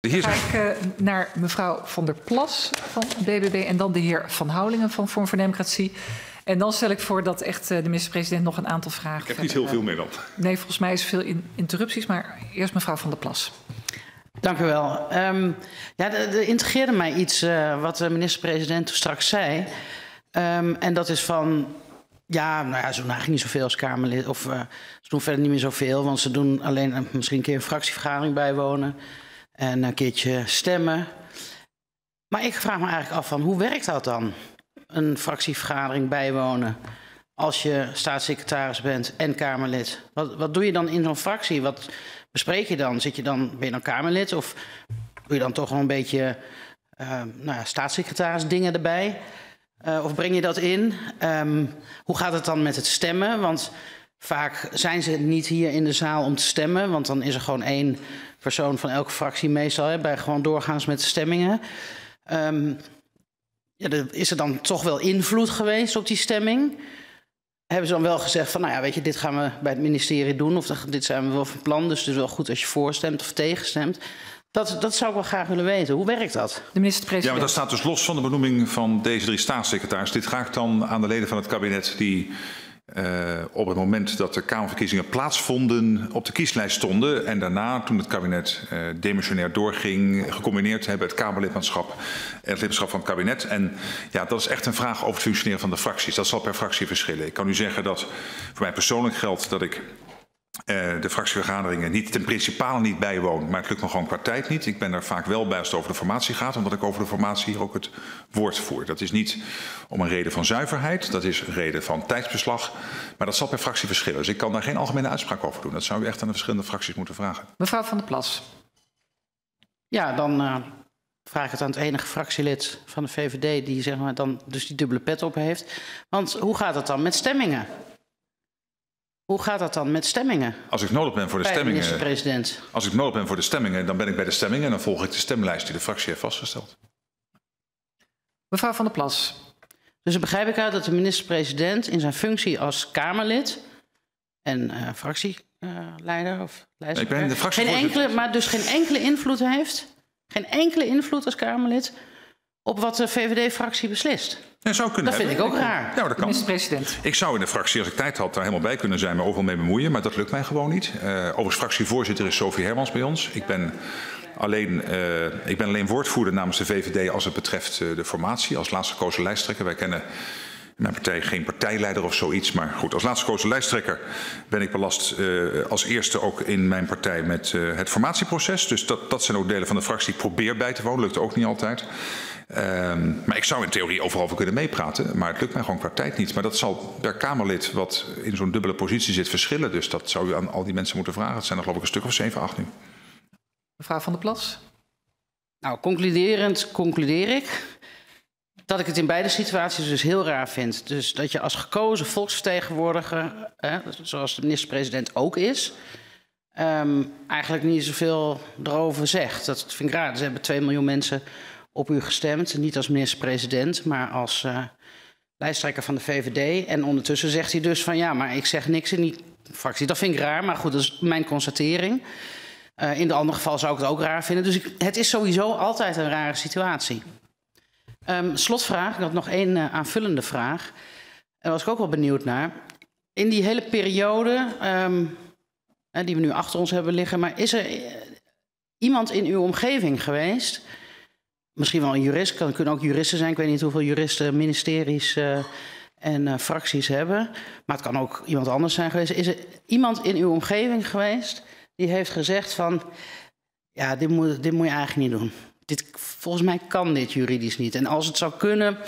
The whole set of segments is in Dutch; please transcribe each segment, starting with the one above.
Hier ga ik eh, naar mevrouw Van der Plas van BBB en dan de heer Van Houwelingen van Vorm voor Democratie. En dan stel ik voor dat echt eh, de minister-president nog een aantal vragen... Ik heb niet heel veel meer dan. Nee, volgens mij is er veel in, interrupties, maar eerst mevrouw Van der Plas. Dank u wel. Um, ja, er integreerde mij iets uh, wat de minister-president toen straks zei. Um, en dat is van, ja, nou ja, ze doen eigenlijk niet zoveel als Kamerlid. Of uh, ze doen verder niet meer zoveel, want ze doen alleen uh, misschien een keer een fractievergadering bijwonen. En een keertje stemmen. Maar ik vraag me eigenlijk af van, hoe werkt dat dan? Een fractievergadering bijwonen als je staatssecretaris bent en Kamerlid. Wat, wat doe je dan in zo'n fractie? Wat bespreek je dan? Zit je dan? Ben je dan Kamerlid? Of doe je dan toch wel een beetje uh, nou ja, staatssecretaris dingen erbij? Uh, of breng je dat in? Um, hoe gaat het dan met het stemmen? Want vaak zijn ze niet hier in de zaal om te stemmen. Want dan is er gewoon één persoon van elke fractie meestal. Hè, bij gewoon doorgaans met de stemmingen. Um, ja, is er dan toch wel invloed geweest op die stemming? hebben ze dan wel gezegd van, nou ja, weet je, dit gaan we bij het ministerie doen. Of dit zijn we wel van plan, dus het is wel goed als je voorstemt of tegenstemt. Dat, dat zou ik wel graag willen weten. Hoe werkt dat? De minister-president. Ja, maar dat staat dus los van de benoeming van deze drie staatssecretaris. Dit ga ik dan aan de leden van het kabinet die uh, op het moment dat de Kamerverkiezingen plaatsvonden op de kieslijst stonden. En daarna, toen het kabinet uh, demissionair doorging, gecombineerd hebben het Kamerlidmaatschap en het lidmaatschap van het kabinet. En ja, dat is echt een vraag over het functioneren van de fracties. Dat zal per fractie verschillen. Ik kan u zeggen dat voor mij persoonlijk geldt dat ik uh, de fractievergaderingen niet ten principale niet bijwoon, maar het lukt me gewoon qua tijd niet. Ik ben er vaak wel bij als het over de formatie gaat, omdat ik over de formatie hier ook het woord voer. Dat is niet om een reden van zuiverheid, dat is een reden van tijdsbeslag, maar dat zal per fractie verschillen. Dus ik kan daar geen algemene uitspraak over doen. Dat zou u echt aan de verschillende fracties moeten vragen. Mevrouw Van der Plas. Ja, dan uh, vraag ik het aan het enige fractielid van de VVD die zeg maar, dan dus die dubbele pet op heeft. Want hoe gaat het dan met stemmingen? Hoe gaat dat dan met stemmingen? Als ik nodig ben voor de bij stemmingen. De minister-president. Als ik nodig ben voor de stemmingen, dan ben ik bij de stemmingen en dan volg ik de stemlijst die de fractie heeft vastgesteld. Mevrouw Van der Plas. Dus dan begrijp ik uit dat de minister-president in zijn functie als Kamerlid en uh, fractieleider uh, of lijsttrekker. Ik ben de fractie geen enkele, maar dus geen enkele invloed heeft. Geen enkele invloed als Kamerlid op wat de VVD-fractie beslist. Ja, zou kunnen dat vind ik ook raar. Ja, dat kan. Minister-president. Ik zou in de fractie, als ik tijd had, daar helemaal bij kunnen zijn, me overal mee bemoeien. Maar dat lukt mij gewoon niet. Uh, overigens, fractievoorzitter is Sophie Hermans bij ons. Ik ben alleen, uh, ik ben alleen woordvoerder namens de VVD als het betreft uh, de formatie. Als laatst gekozen lijsttrekker. Wij kennen mijn partij geen partijleider of zoiets. Maar goed, als laatst gekozen lijsttrekker ben ik belast uh, als eerste ook in mijn partij met uh, het formatieproces. Dus dat, dat zijn ook delen van de fractie. Ik probeer bij te wonen, lukt ook niet altijd. Um, maar ik zou in theorie overal over kunnen meepraten. Maar het lukt mij gewoon qua tijd niet. Maar dat zal per Kamerlid wat in zo'n dubbele positie zit verschillen. Dus dat zou u aan al die mensen moeten vragen. Het zijn er geloof ik een stuk of 7, 8 nu. Mevrouw Van der Plas. Nou, concluderend concludeer ik dat ik het in beide situaties dus heel raar vind. Dus dat je als gekozen volksvertegenwoordiger, hè, zoals de minister-president ook is, um, eigenlijk niet zoveel erover zegt. Dat vind ik raar. Er hebben 2 miljoen mensen op u gestemd. Niet als minister-president, maar als uh, lijsttrekker van de VVD. En ondertussen zegt hij dus van ja, maar ik zeg niks in die fractie. Dat vind ik raar, maar goed, dat is mijn constatering. Uh, in de andere geval zou ik het ook raar vinden. Dus ik, het is sowieso altijd een rare situatie. Um, slotvraag, ik had nog één uh, aanvullende vraag. Daar was ik ook wel benieuwd naar. In die hele periode, um, die we nu achter ons hebben liggen, maar is er iemand in uw omgeving geweest misschien wel een jurist, kan, kunnen ook juristen zijn. Ik weet niet hoeveel juristen ministeries uh, en fracties hebben. Maar het kan ook iemand anders zijn geweest. Is er iemand in uw omgeving geweest die heeft gezegd van... ja, dit moet, dit moet je eigenlijk niet doen. Dit, volgens mij kan dit juridisch niet. En als het zou kunnen...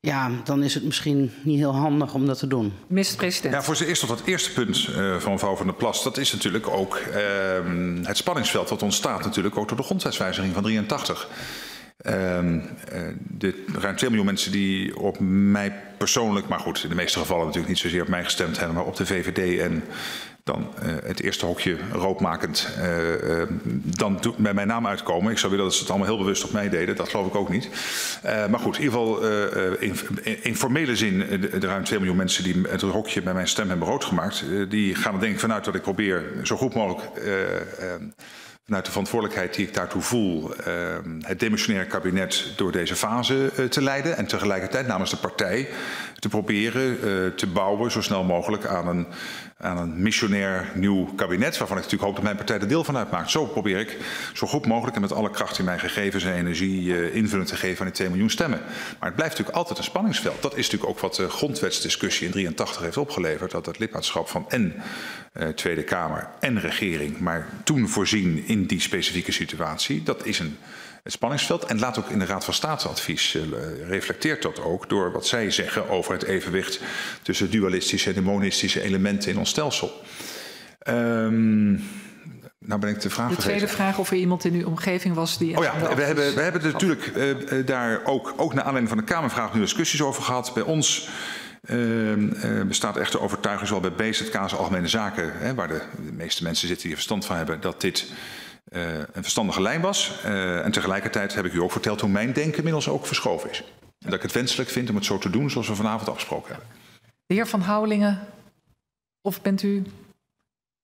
Ja, dan is het misschien niet heel handig om dat te doen. Minister-president. Ja, voor ze eerst op dat eerste punt uh, van mevrouw Van der Plas. Dat is natuurlijk ook uh, het spanningsveld wat ontstaat natuurlijk ook door de grondwetswijziging van 83. Um, uh, de ruim 2 miljoen mensen die op mij persoonlijk, maar goed, in de meeste gevallen natuurlijk niet zozeer op mij gestemd hebben, maar op de VVD en dan uh, het eerste hokje roodmakend uh, dan bij mijn naam uitkomen. Ik zou willen dat ze het allemaal heel bewust op mij deden. Dat geloof ik ook niet. maar goed, in ieder geval in, in, formele zin de, de, ruim 2 miljoen mensen die het hokje bij mijn stem hebben rood gemaakt. die gaan er denk ik vanuit dat ik probeer zo goed mogelijk vanuit de verantwoordelijkheid die ik daartoe voel, uh, het demissionaire kabinet door deze fase uh, te leiden. En tegelijkertijd namens de partij te proberen uh, te bouwen zo snel mogelijk aan een, aan een missionair nieuw kabinet. Waarvan ik natuurlijk hoop dat mijn partij er deel van uitmaakt. Zo probeer ik zo goed mogelijk en met alle kracht in mij gegeven zijn energie uh, invulling te geven aan die 2 miljoen stemmen. Maar het blijft natuurlijk altijd een spanningsveld. Dat is natuurlijk ook wat de grondwetsdiscussie in 83 heeft opgeleverd. Dat het lidmaatschap van en uh, Tweede Kamer en regering, maar toen voorzien in die specifieke situatie, dat is een het spanningsveld. En laat ook in de Raad van Staatsadvies uh, reflecteert dat ook door wat zij zeggen over het evenwicht tussen dualistische en monistische elementen in ons stelsel. Um, nou ben ik de vraag De tweede vergeten. vraag of er iemand in uw omgeving was die... Oh ja, we hebben, we hebben natuurlijk uh, daar ook, ook naar aanleiding van de Kamervraag nu discussies over gehad. Bij ons bestaat echter overtuiging, zowel bij BZK Algemene Zaken, hè, waar de, meeste mensen zitten die er verstand van hebben, dat dit uh, een verstandige lijn was. Uh, en tegelijkertijd heb ik u ook verteld hoe mijn denken inmiddels ook verschoven is. En dat ik het wenselijk vind om het zo te doen zoals we vanavond afgesproken hebben. De heer Van Houwelingen, of bent u...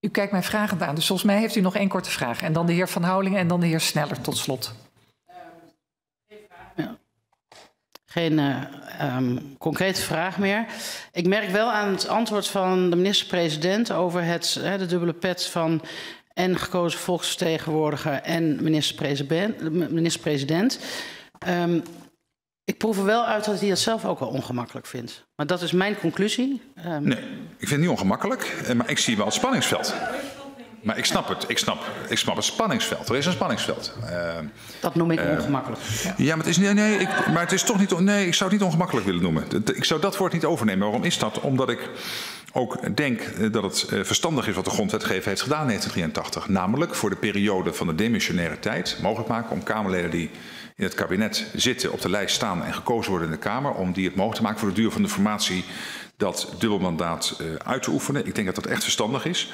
U kijkt mij vragend aan, dus volgens mij heeft u nog één korte vraag. En dan de heer Van Houwelingen en dan de heer Sneller tot slot. Ja. Geen uh, um, concrete vraag meer. Ik merk wel aan het antwoord van de minister-president over het, hè, de dubbele pet van en gekozen volksvertegenwoordiger en minister-president. Minister um, ik proef er wel uit dat hij dat zelf ook wel ongemakkelijk vindt. Maar dat is mijn conclusie. Um, nee, ik vind het niet ongemakkelijk, maar ik zie wel het spanningsveld. Maar ik snap het, ik snap, ik snap het spanningsveld. Er is een spanningsveld. Uh, dat noem ik uh, ongemakkelijk. Ja. ja, maar het is nee, nee, ik, maar het is toch niet. Nee, ik zou het niet ongemakkelijk willen noemen. Ik zou dat woord niet overnemen. Waarom is dat? Omdat ik ook denk dat het verstandig is wat de grondwetgever heeft gedaan in 1983. Namelijk voor de periode van de demissionaire tijd mogelijk maken om Kamerleden die in het kabinet zitten, op de lijst staan en gekozen worden in de Kamer, om die het mogelijk te maken voor de duur van de formatie dat dubbelmandaat uit te oefenen. Ik denk dat dat echt verstandig is.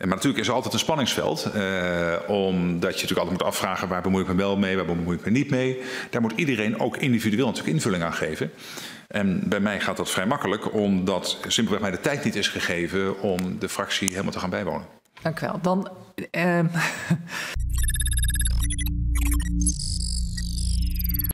Maar natuurlijk is er altijd een spanningsveld, uh, omdat je natuurlijk altijd moet afvragen waar bemoei ik me wel mee, waar bemoei ik me niet mee. Daar moet iedereen ook individueel natuurlijk invulling aan geven. En bij mij gaat dat vrij makkelijk, omdat simpelweg mij de tijd niet is gegeven om de fractie helemaal te gaan bijwonen. Dank u wel. Dan, uh,